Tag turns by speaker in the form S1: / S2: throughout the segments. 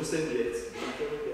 S1: gostei do
S2: jeito.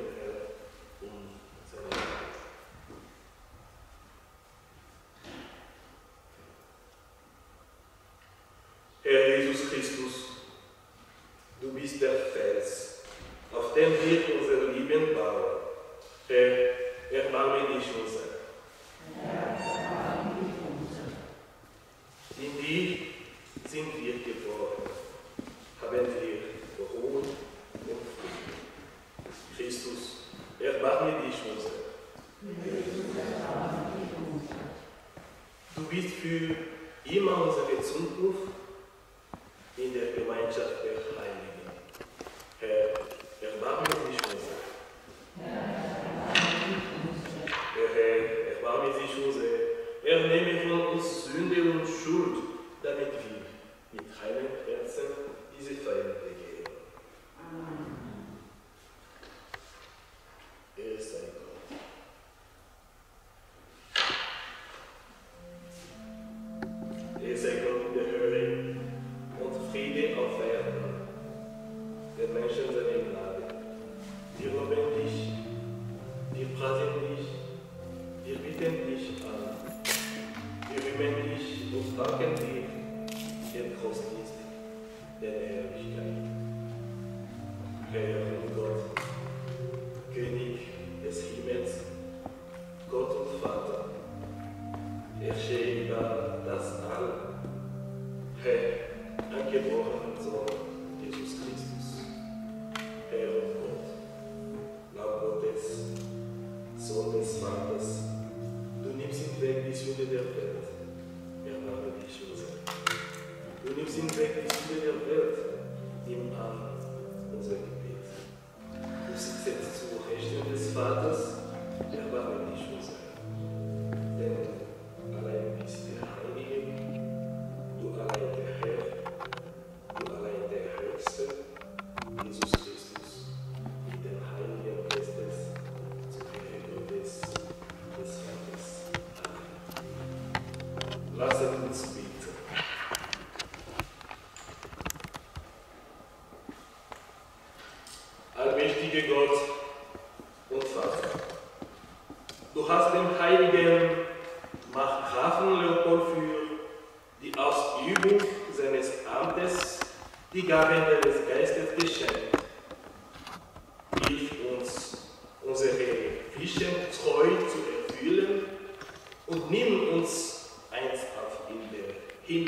S2: Yeah.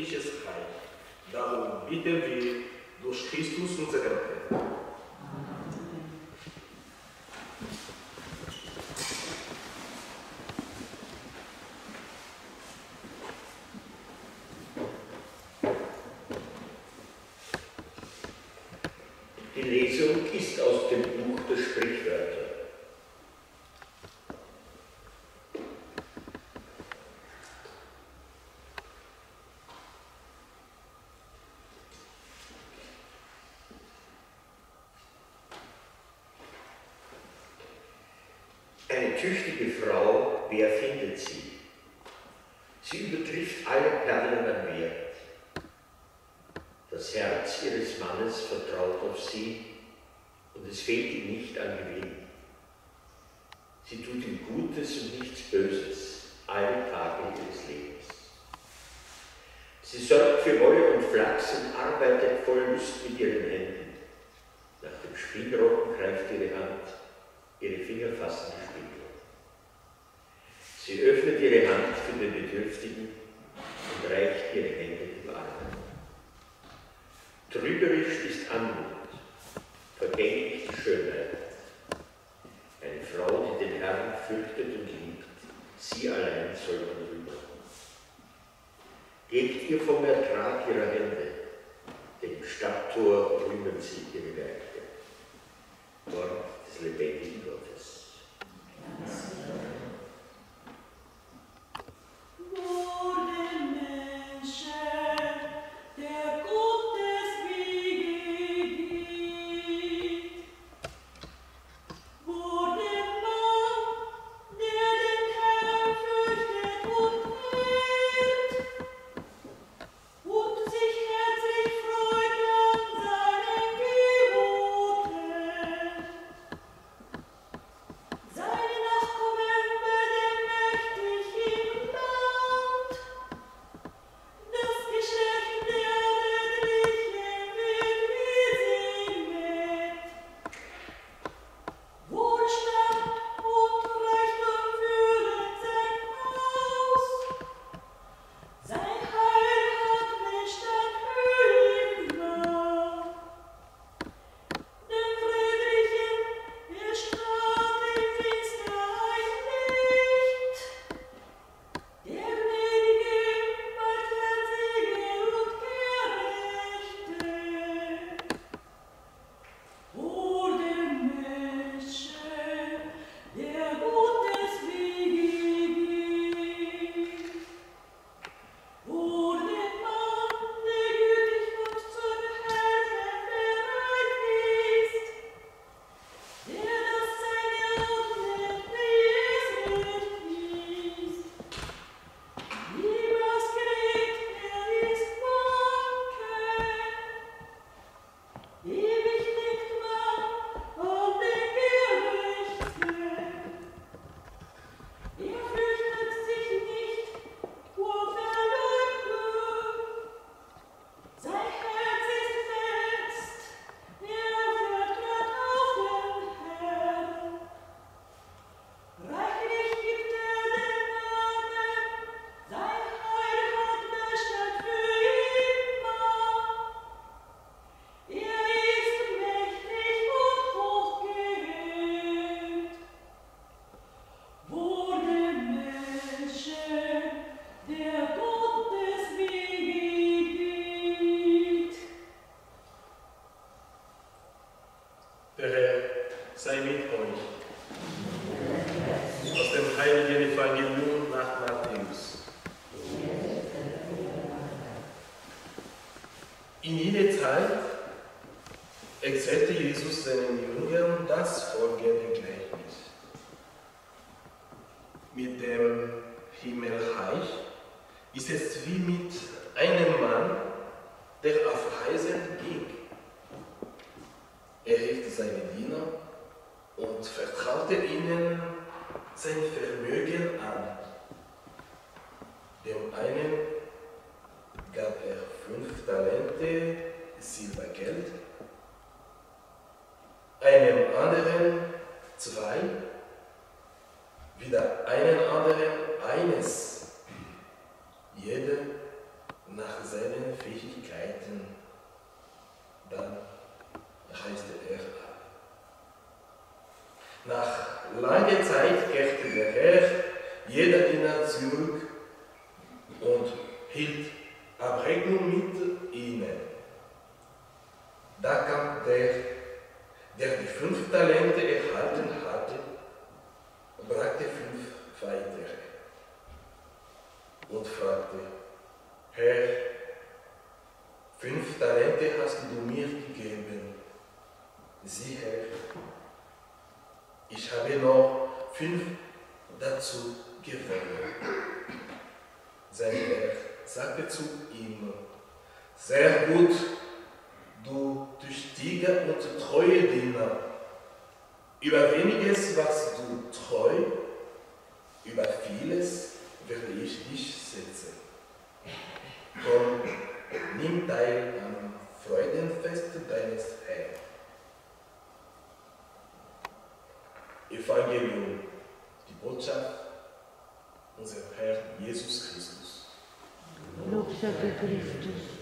S2: нечестная, дабы убитым и душ Христус узрел. tüchtige Frau, wer findet sie? Sie übertrifft alle Perlen an Wert. Das Herz ihres Mannes vertraut auf sie und es fehlt ihm nicht an Gewinn. Sie tut ihm Gutes und nichts Böses, alle Tage ihres Lebens. Sie sorgt für Wolle und Flachs und arbeitet voll Lust mit ihren Händen. Nach dem Spinnrocken greift ihre Hand, ihre Finger fassen die Spinne. Sie öffnet ihre Hand für den Bedürftigen und reicht ihre Hände dem Armen. Trügerisch ist Anmut, vergänglich Schönheit. Eine Frau, die den Herrn fürchtet und liebt, sie allein soll man rüber. Gebt ihr vom Ertrag ihrer Hände, denn im Stadttor rühmen sie ihre Werke. Wort des
S3: lebendigen Gottes.
S2: mit dem Himmelreich ist es wie mit einem Mann, der auf Reisen ging. Über weniges warst du treu, über vieles werde ich dich setzen. Komm, nimm teil am ähm, Freudenfest deines Herrn. Evangelium, die Botschaft unser Herr Jesus Christus. Lob sei Christus.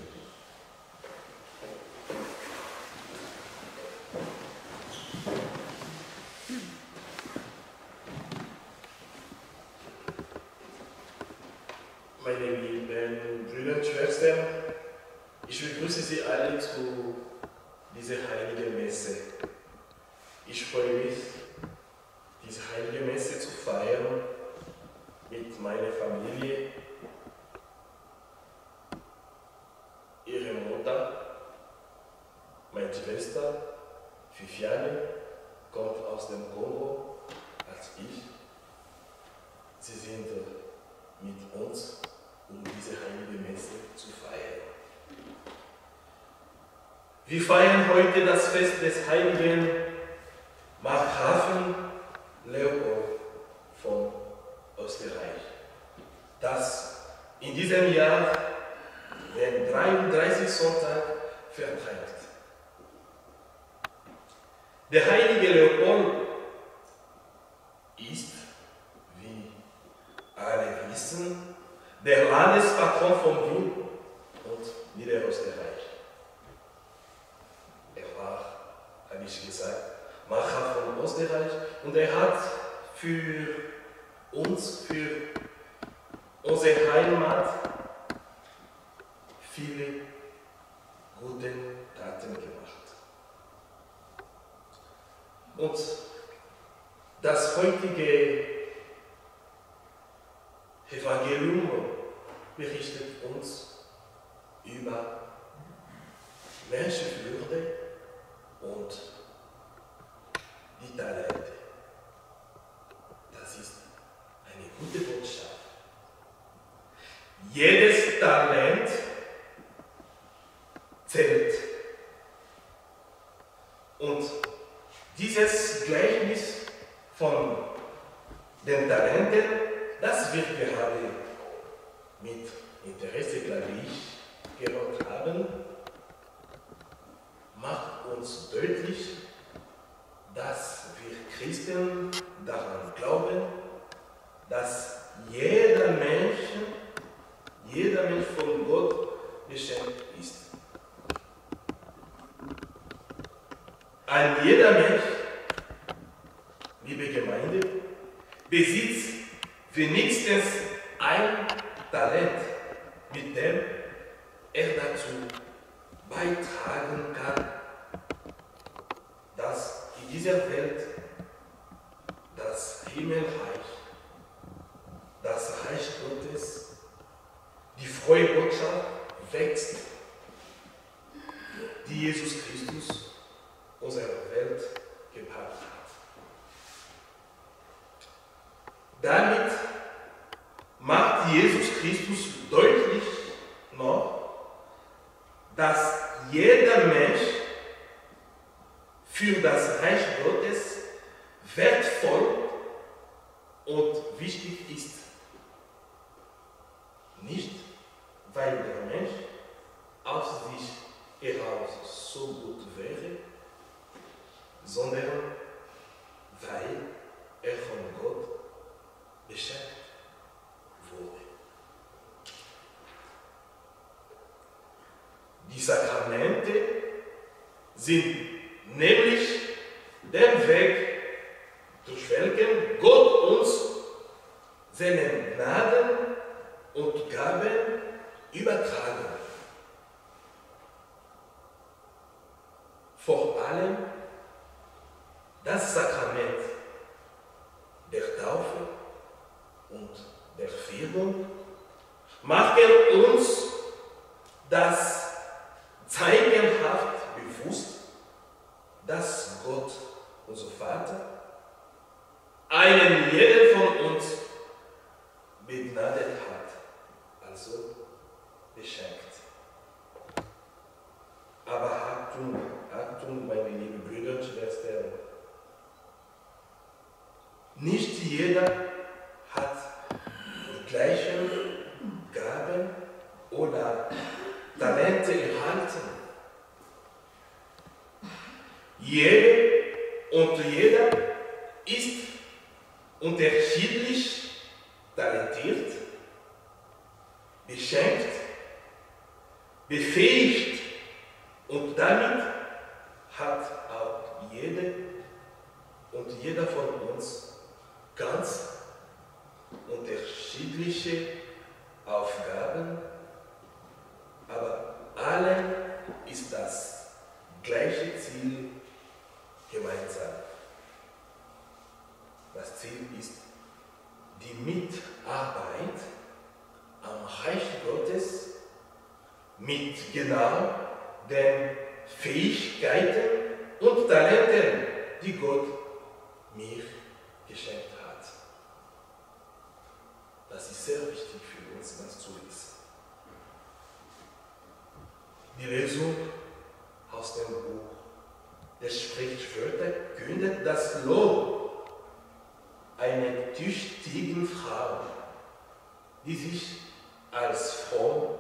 S2: Schwester Viviane kommt aus dem Kongo als ich. Sie sind mit uns, um diese heilige Messe zu feiern. Wir feiern heute das Fest des Heiligen The Heilige Leopold Ein jeder Mensch, liebe Gemeinde, besitzt wenigstens ein Talent, mit dem er dazu beitragen kann, dass in dieser Welt das Himmelreich, das Reich Gottes, die frohe Botschaft wächst, die Jesus Christus. Jerusalem Reich Gottes mit genau den Fähigkeiten und Talenten, die Gott mir geschenkt hat. Das ist sehr wichtig für uns, das zu wissen. Die Lesung aus dem Buch der Sprichwörter kündet das Lob einer tüchtigen Frau, die sich als fromm,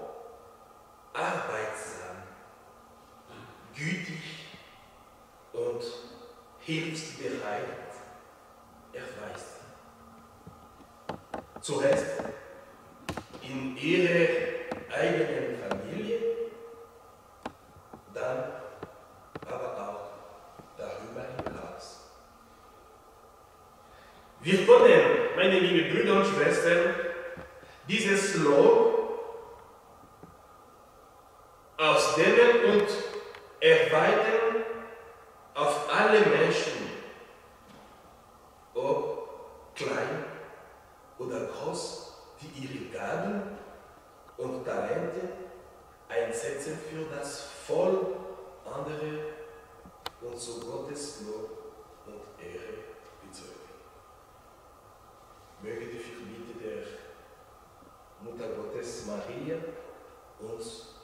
S2: arbeitsam, gütig und hilfsbereit erweist. Zuerst in ihrer eigenen Familie, dann aber auch darüber hinaus. Wir können, meine lieben Brüder und Schwestern, dieses Lob ausdehnen und erweitern auf alle Menschen, ob klein oder groß, die ihre Gaben und Talente einsetzen für das Voll andere und so Gottes Lob und Ehre bezeugen. Möge die Vermiete uns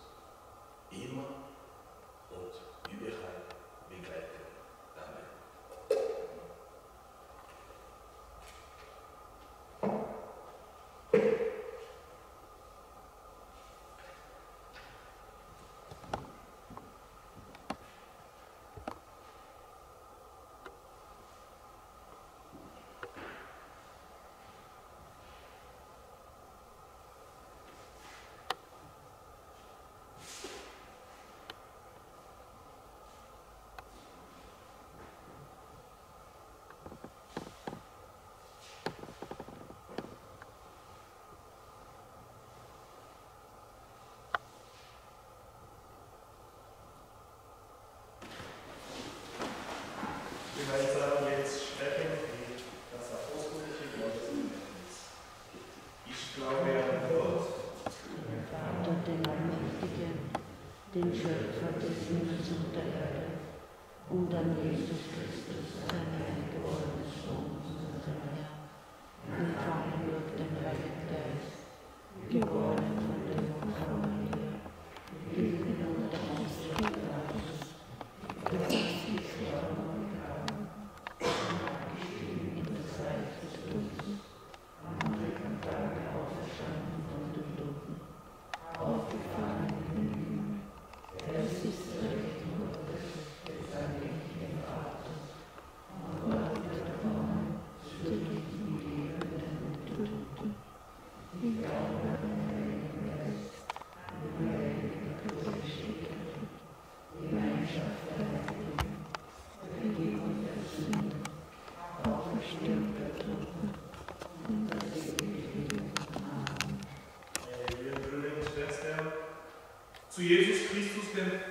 S4: Jesus Cristo
S2: nos permitir.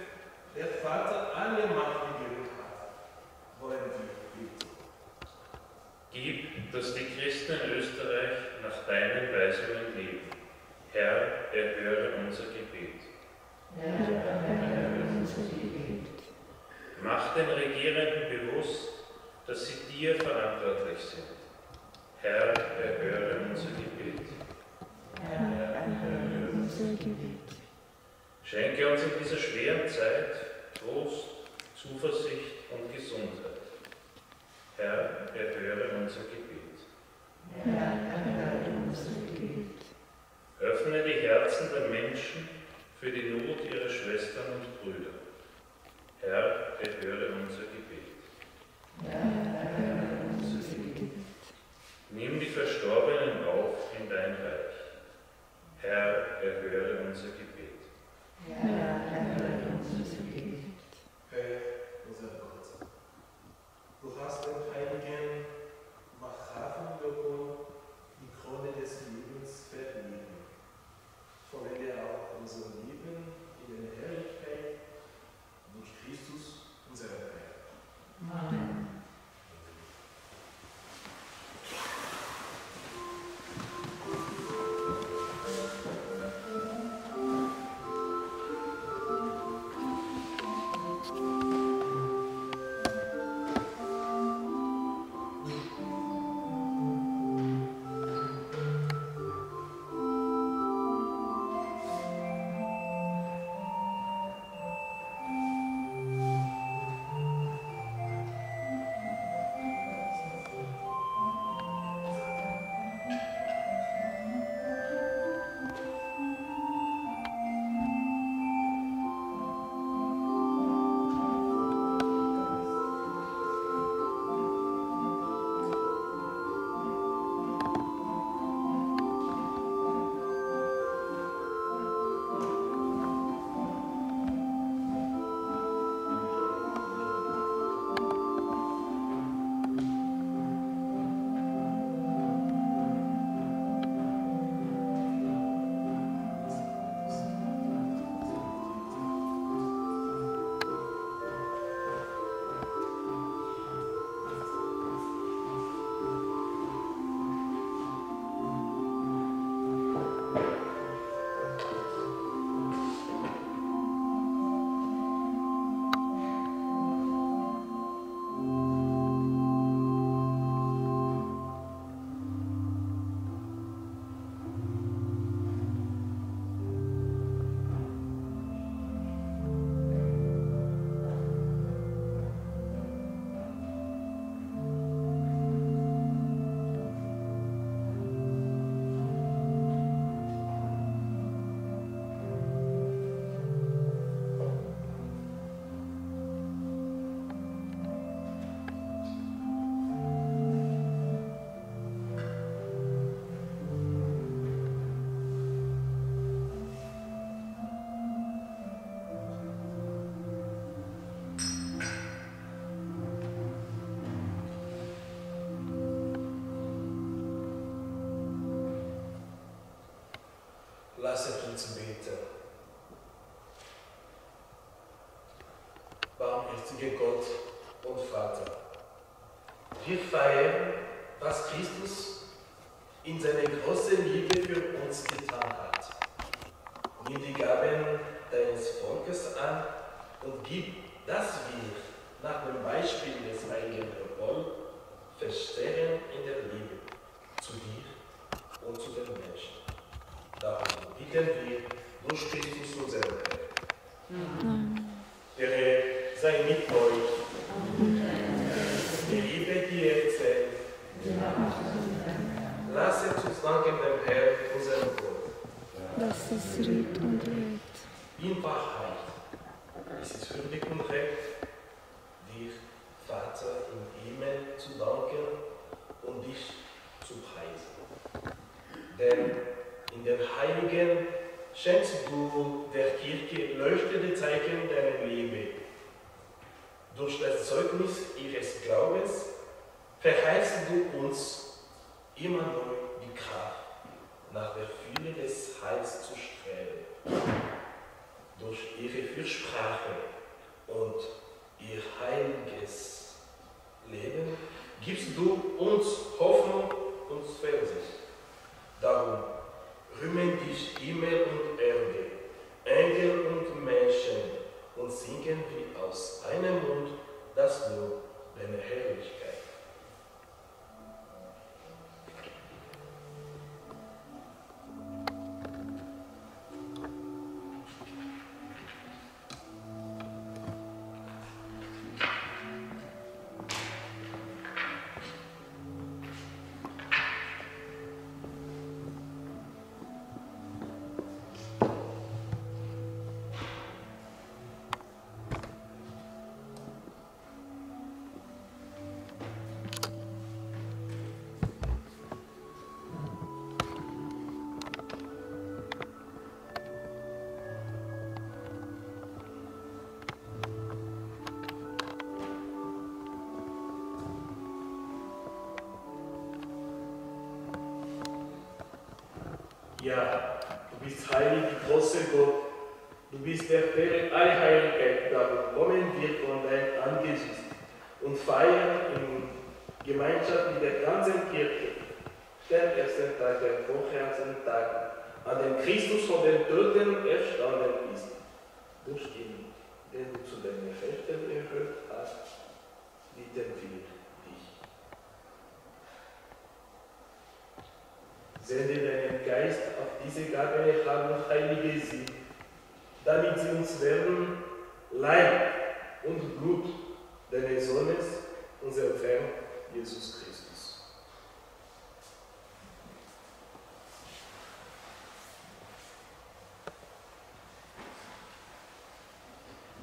S2: Beten. Barmherziger Gott und Vater, wir feiern, was Christus in seiner großen Liebe für uns getan hat. Nimm die Gaben deines Volkes an und gib, dass wir nach dem Beispiel des heiligen Leopold verstehen in der Liebe zu dir und zu den Menschen. Bitten wir durch Christus unseren Herrn. Der Herr sei mit euch. Die Liebe, die er erzählt. Lasset uns danken dem Herrn, unserem Gott.
S5: Das ist Ried und Red.
S2: in Wahrheit. Es ist würdig und recht, dir, Vater, im Himmel zu danken und dich zu preisen. Denn in den Heiligen schenkst du der Kirche leuchtende Zeichen deiner Liebe. Durch das Zeugnis ihres Glaubens verheißt du uns immer neu die Kraft, nach der Fülle des Heils zu streben durch ihre Fürsprache und ihr heiliges Leben gibst du uns Hoffnung und Zuversicht. Darum rühmen dich Himmel und Erde, Engel und Menschen Ja, du bist heilig, großer Gott. Du bist der Quelle aller Heiligkeit. Darum kommen wir von deinem Angesicht und feiern in Gemeinschaft mit der ganzen Kirche den ersten Tag der vorherrschenden Tage, an dem Christus von den Toten erstanden ist. Durch ihn, den du zu deinen Rechten erhöht hast, bitten wir dich. Sende deinen Geist auf diese Gabe haben heilige sie, damit sie uns werden Leib und Blut deines Sohnes, unser Herrn Jesus Christus.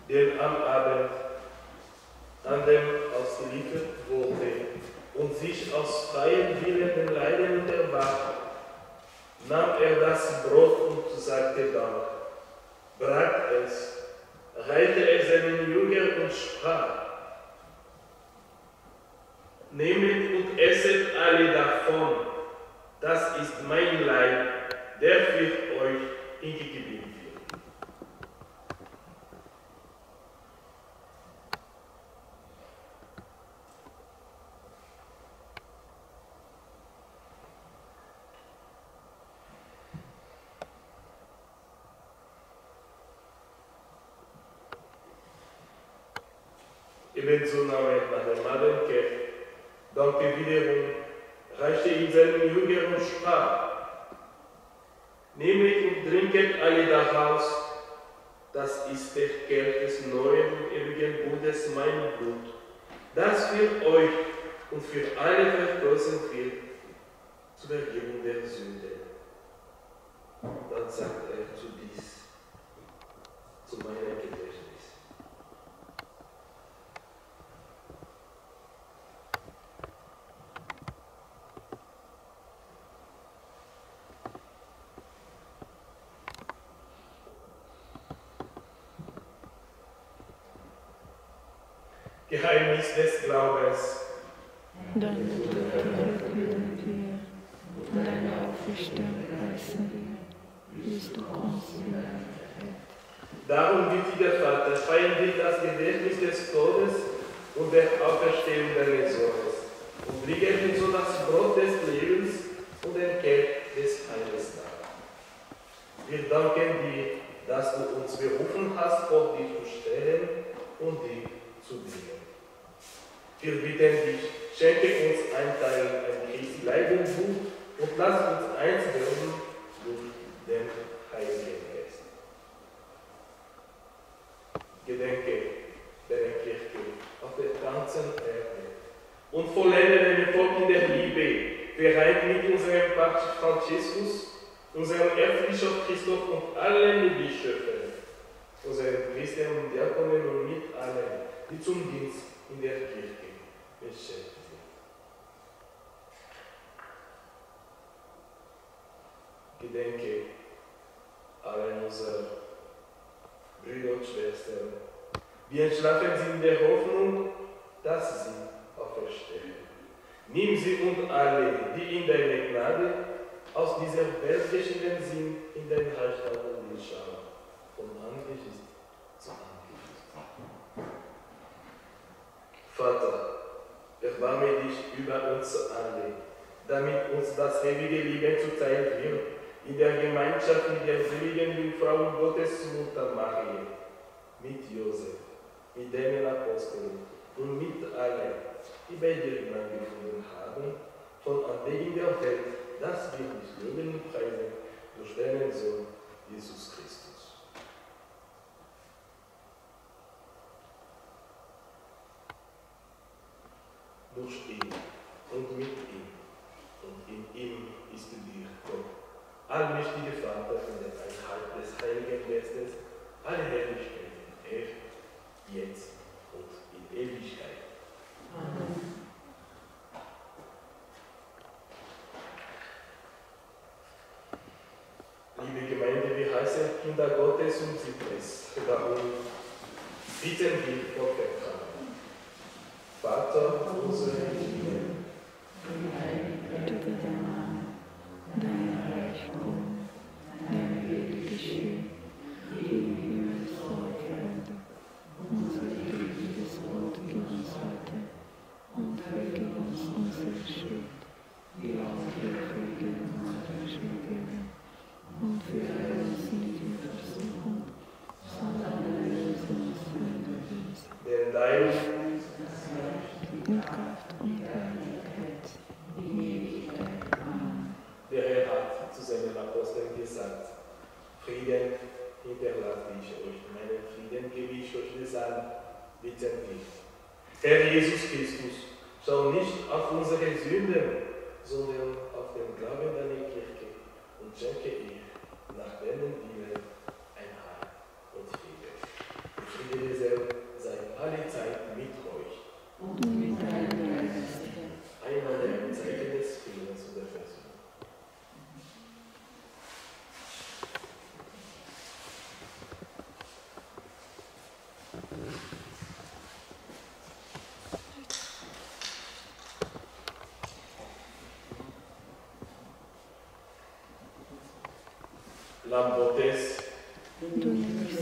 S2: Der am Abend, an dem ausgeliefert wurde und sich aus freiem Willen den Leiden unterwarf, nahm er das Brot und sagte Dank, brach es, reichte es seinen Jüngern und sprach, Nehmet und esset alle davon, das ist mein Leib, der für euch hingegeben er nach dem Abendkehr, dankte wiederum, reichte ihm seinen Jüngern und sprach, Nehmet und trinket alle daraus, das ist der Kelch des neuen und ewigen Bundes mein Blut, das für euch und für alle vergossen wird zur Vergebung der Sünde. Dann sagt er zu dies, zu meinem Gedächtnis. Geheimnis des Glaubens.
S5: Deine wir wir. bis du kommst.
S2: Darum der Vater, feiern wir das Gedächtnis des Todes und der Auferstehung deines Sohnes und bringen so das Brot des Lebens und den Kelch des Heiles dar. Wir danken dir, dass du uns berufen hast, vor dir zu stellen und dir zu dienen. Wir bitten dich, schenke uns ein Teil an Christi Leiden und lass uns eins werden durch den Heiligen Geist. Gedenke deiner Kirche auf der ganzen Erde und vollende dein Volk in der Liebe, vereint mit unserem Papst Franziskus, unserem Erzbischof Christoph und allen Bischöfen, unseren Priestern und Diakonen und mit allen, die zum Dienst in der Kirche beschäftigt. Gedenke allen unserer Brüder und Schwestern, die entschlafen sind in der Hoffnung, dass sie auferstehen. Nimm sie und alle, die in deiner Gnade aus dieser Welt geschieden sind, in dein Reich und in Schau, von Angesicht zu Angesicht. Vater, erbarme dich über uns alle, damit uns das ewige Leben zuteil wird, in der Gemeinschaft mit der seligen Jungfrau Gottes Mutter Maria, mit Josef, mit deinen Aposteln und mit allen, die bei dir gefunden haben, von Anbeginn der Welt, dass wir dich loben und preisen durch deinen Sohn, Jesus Christus. Durch ihn und mit ihm und in ihm ist dir Gott, allmächtige Vater von der Einheit des Heiligen Geistes, alle Herrlichkeit und Ehre, jetzt und in Ewigkeit. Liebe Gemeinde, wir heißen Kinder Gottes und sind es. Darum bitten wir Gott erkannt. Vater unser im Himmel,
S5: Bitte dein Name, dein Reich komme, dein Wille geschehe, wie im Himmel so auf Erde. Unser tägliches Brot gib uns heute und vergib uns unsere Schuld, wie auch wir vergeben unsere Schuldigen. Und führe uns nicht in Versuchung, sondern erlöse uns von der Böse.
S2: denn dein
S5: Und Kraft und Herrlichkeit in Ewigkeit. Amen.
S2: Der Herr hat zu seinen Aposteln gesagt, Frieden hinterlasse ich euch, meinen Frieden gebe ich euch das an, bitten wir. Herr Jesus Christus, schau nicht auf unsere Sünden, sondern auf den Glauben deiner Kirche und schenke ihr nach deinem Willen ein Heil und Frieden. Der Friede des Herrn sei alle Zeit mit euch.
S5: Und mit deinem Geist.
S2: Einmal ein Zeichen des Friedens und der Versöhnung. Lamm Gottes,
S5: Du nimmst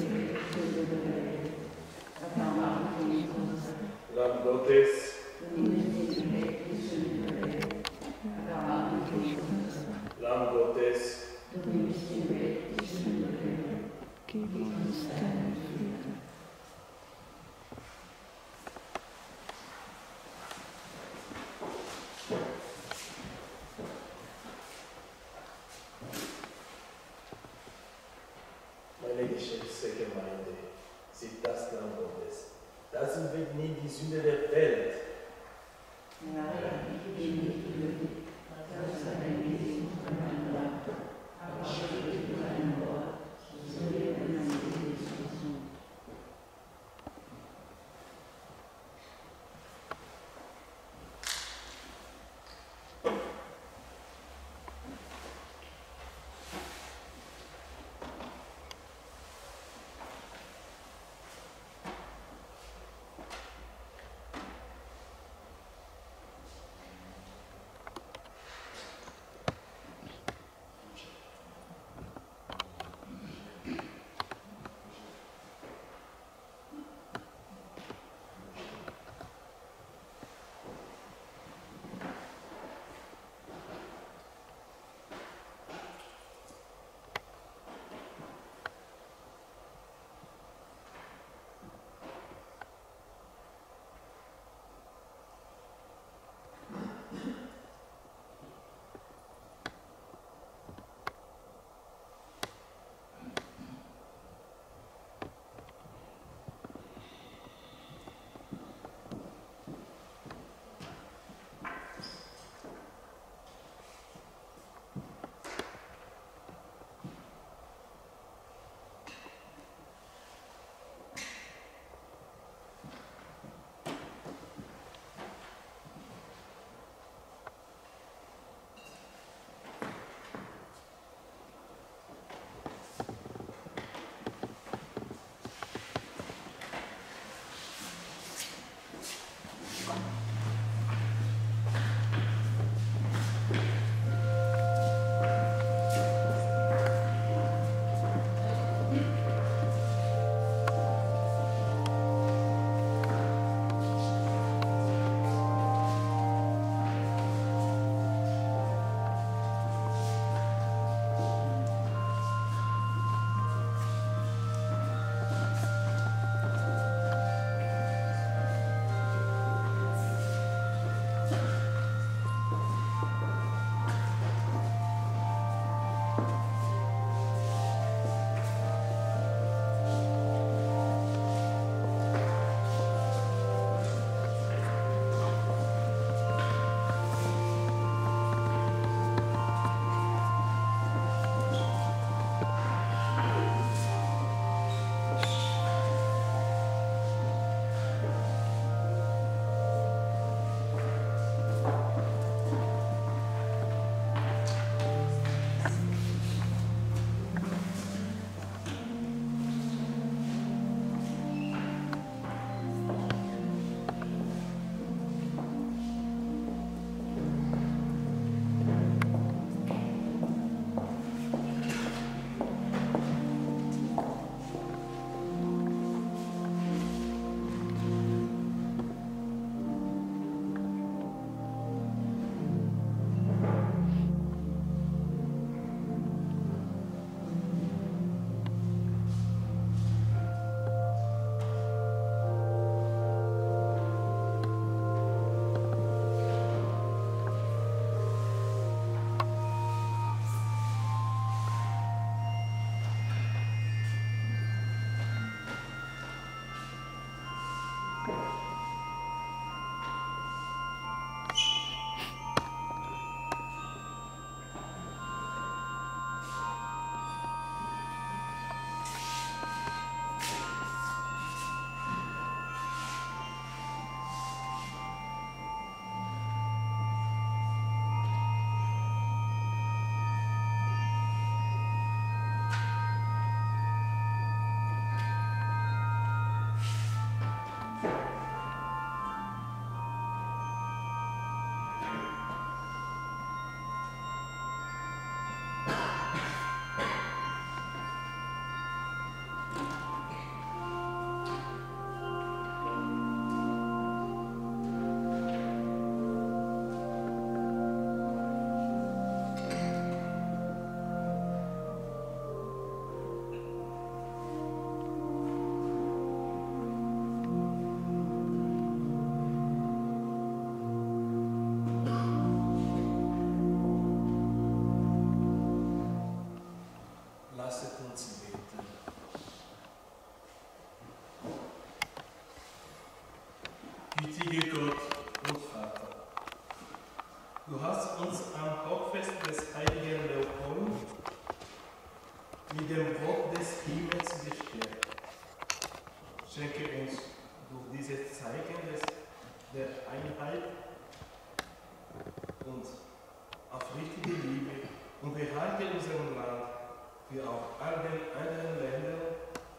S2: wie auch all den anderen Ländern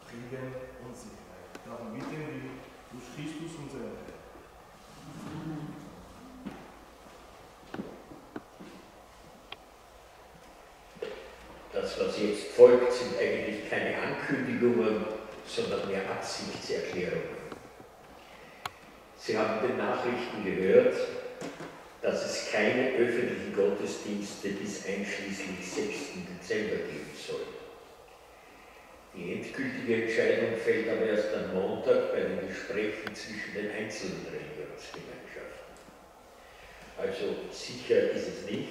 S2: Frieden und Sicherheit. Darum bitten wir durch Christus unseren Herrn.
S6: Das, was jetzt folgt, sind eigentlich keine Ankündigungen, sondern mehr Absichtserklärungen. Sie haben den Nachrichten gehört, dass es keine öffentlichen Gottesdienste bis einschließlich 6. Dezember geben soll. Die endgültige Entscheidung fällt aber erst am Montag bei den Gesprächen zwischen den einzelnen Religionsgemeinschaften. Also sicher ist es nicht,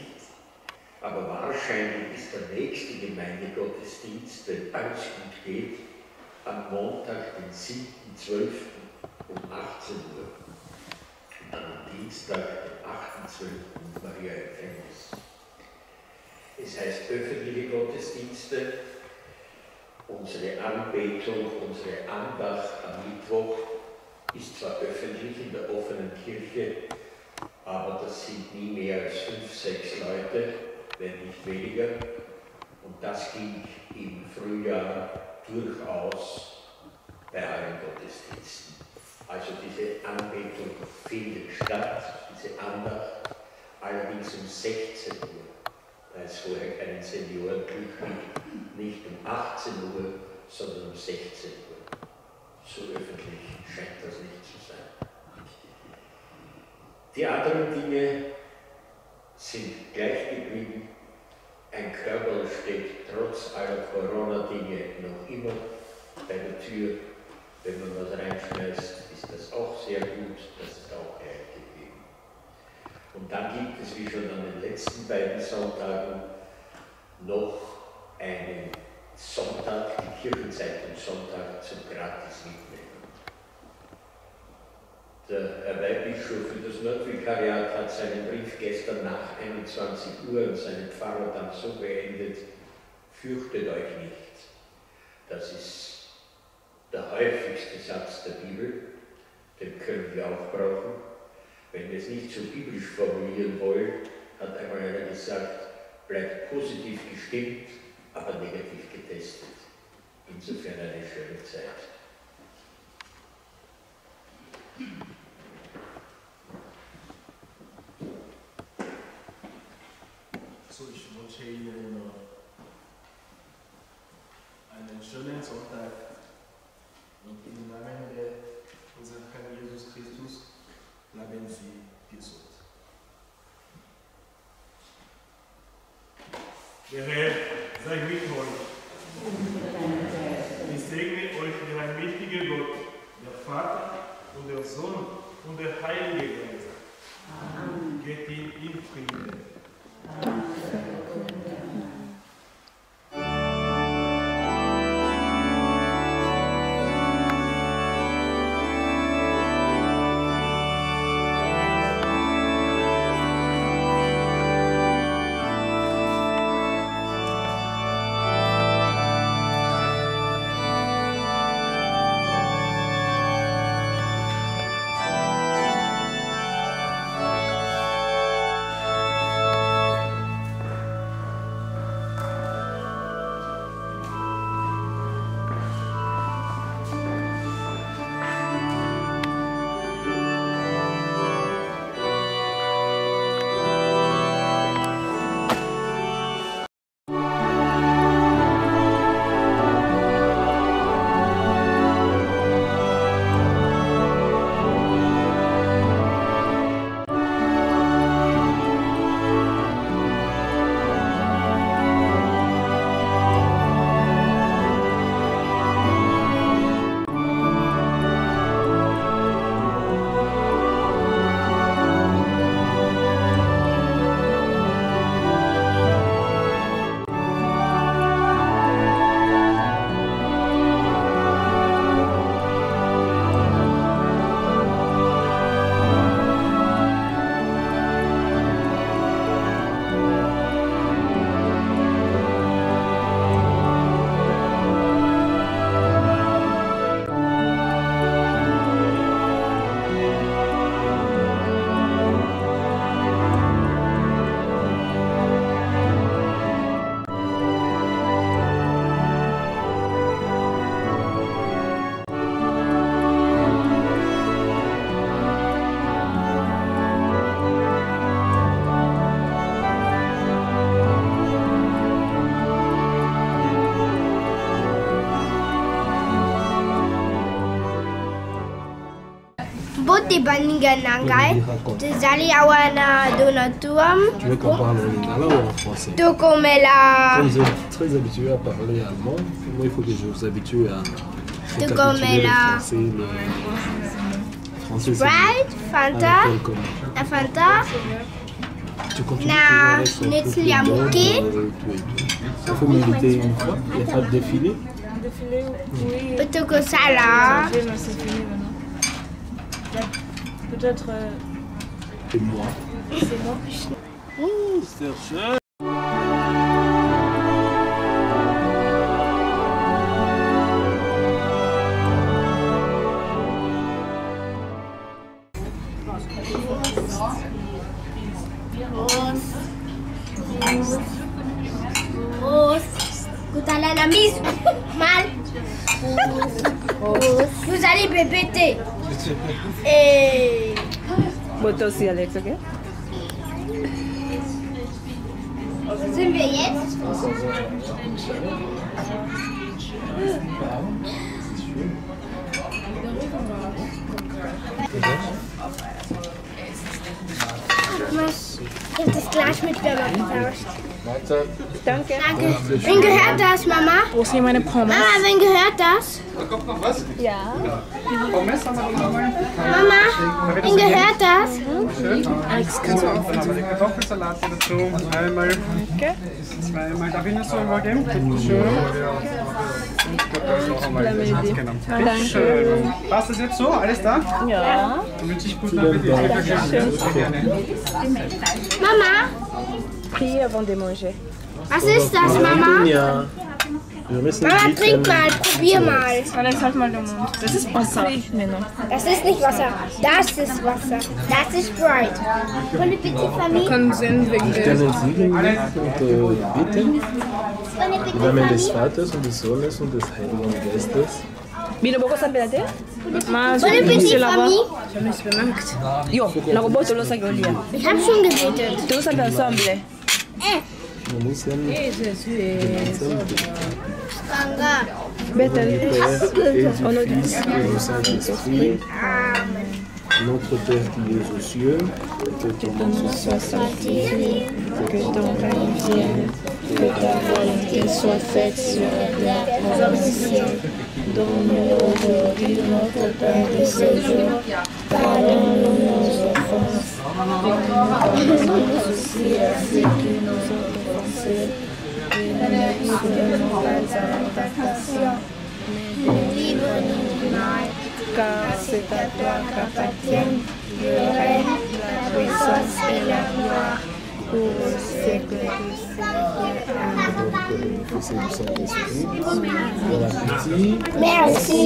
S6: aber wahrscheinlich ist der nächste Gemeindegottesdienst, wenn alles gut geht, am Montag, den 7.12. um 18 Uhr. Am Dienstag, den 8.12. um Maria Empfängnis. Es heißt öffentliche Gottesdienste, unsere Anbetung, unsere Andacht am Mittwoch ist zwar öffentlich in der offenen Kirche, aber das sind nie mehr als fünf, sechs Leute, wenn nicht weniger. Und das ging im Frühjahr durchaus bei allen Gottesdiensten. Also diese Anbetung findet statt, diese Andacht, allerdings um 16 Uhr, weil es vorher keinen Seniorenclub gibt, nicht um 18 Uhr, sondern um 16 Uhr. So öffentlich scheint das nicht zu sein. Die anderen Dinge sind gleich geblieben. Ein Körper steht trotz aller Corona-Dinge noch immer bei der Tür. Wenn man was reinschmeißt, ist das auch sehr gut. Das ist auch gleich geblieben. Und dann gibt es, wie schon an den letzten beiden Sonntagen, noch einen Sonntag, die Kirchenzeitung Sonntag zum gratis mitnehmen. Der Herr Weihbischof für das Nordvikariat hat seinen Brief gestern nach 21 Uhr an seinen Pfarrer dann so beendet, fürchtet euch nicht. Das ist der häufigste Satz der Bibel, den können wir auch brauchen. Wenn wir es nicht so biblisch formulieren wollen, hat einmal einer gesagt, bleibt positiv gestimmt, aber negativ getestet. Insofern eine schöne Zeit.
S2: So, ich wünsche Ihnen einen schönen Sonntag und im Namen der Christus bleiben Sie gesund. Der Herr sei mit euch. Ich segne euch der allmächtige Gott, der Vater und der Sohn und der Heilige Geist. Geht in, in Frieden.
S7: dibandingkan Nangai, Tezali Awana ah, Donatum.
S8: Tu veux qu'on parle en ou en français?
S7: Donc
S8: on met la... Très habitué à parler allemand, moi il faut que je vous habitue à... Donc
S7: on
S8: met
S7: la... Sprite, Fanta,
S8: ah,
S7: la Fanta,
S8: la Netliamouki. Il faut méditer une fois, il a pas de défilé.
S5: Que ça là. Peut-être. Euh,
S8: c'est moi.
S5: C'est moi.
S7: Oui, c'est
S5: Bon, toi aussi, Alex, ok?
S7: sind wir jetzt? Ich hab das Glas mit Mama getauscht.
S5: Danke.
S7: Danke. Wen gehört das, Mama?
S5: Wo ist hier meine Pommes?
S7: Mama, wen gehört das?
S5: Ja.
S7: Mama, wen gehört das?
S5: Alex, kannst du auch.
S9: Die Kartoffelsalate dazu. Einmal, zweimal. Darf ich Ihnen so übergeben? Bitteschön. Genau. Bitteschön. Passt das jetzt so? Alles da?
S5: Ja.
S9: Dann wünsche ich guten Appetit. Danke. Gerne.
S7: Mama,
S5: Priez avant de manger.
S7: was ist das, Mama?
S8: Ja. Wir müssen
S7: Mama,
S8: bitten,
S7: trink mal, probier mal.
S5: Alex, halt mal den Mund. Das ist Wasser.
S7: Das ist nicht Wasser, das ist Wasser. Das ist Sprite. Bonne petite famille.
S5: Kann sehen wegen
S8: Ich kann den Siegel und äh, bitten, im Namen des. Vaters und des Sohnes und des Heiligen Geistes.
S5: Bino boko sampela te? Ma
S7: Bonne petite famille.
S5: Yo, nakobo tolosaki olia.
S7: Ich hab schon gebetet.
S5: Tolosaki ensemble.
S8: Nous nous sommes
S7: Ganga.
S5: Bethel. Au nom du
S8: Fils et du Saint-Esprit.
S7: Amen.
S8: Notre Père qui es aux cieux, que ton nom soit sanctifié,
S5: Que ton règne vienne, que ta volonté soit faite sur la terre comme au ciel. Donne-nous aujourd'hui notre pain de ce jour. Pardonne-nous nos offenses, car c'est à toi qu'appartiennent le règne, la puissance et la gloire pour le siècle
S8: du siècle. Merci.
S7: Merci.